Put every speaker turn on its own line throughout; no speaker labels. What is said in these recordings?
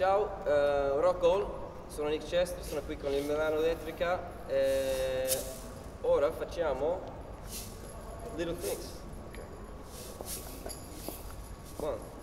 ciao, uh, Rock Hall, sono Nick Chester, sono qui con il Milano Elettrica e ora facciamo Little Things. One.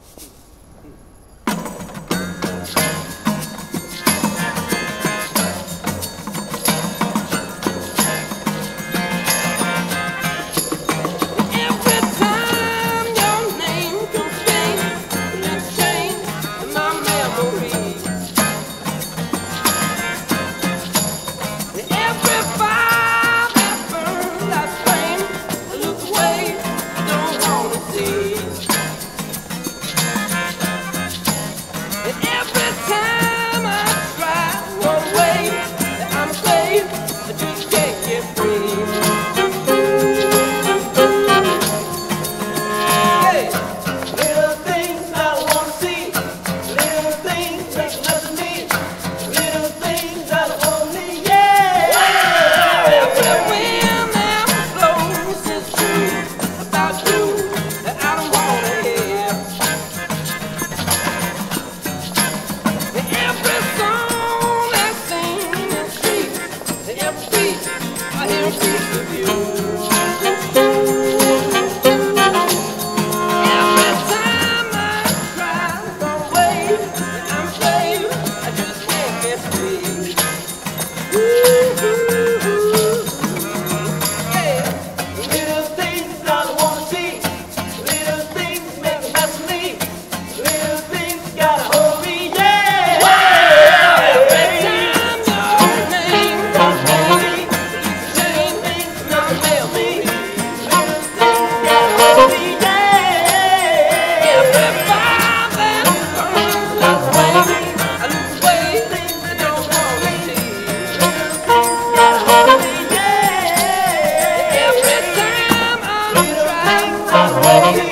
you. Amen.